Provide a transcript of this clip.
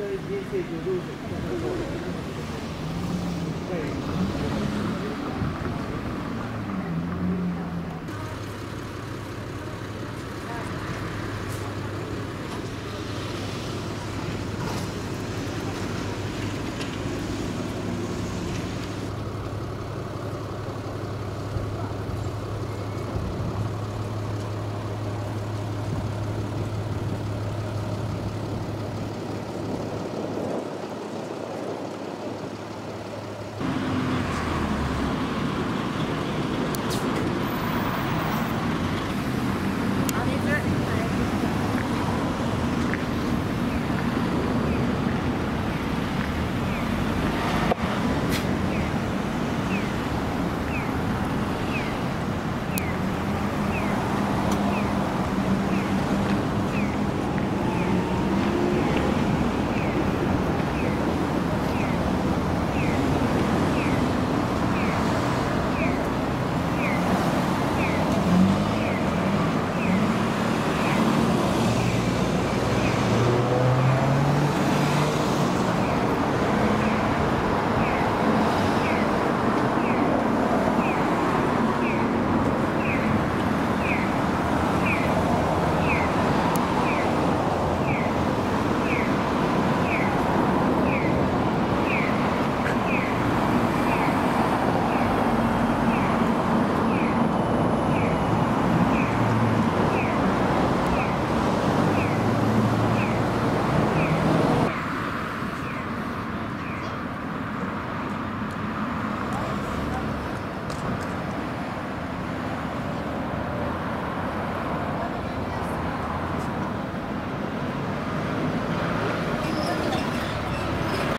体人生上どうして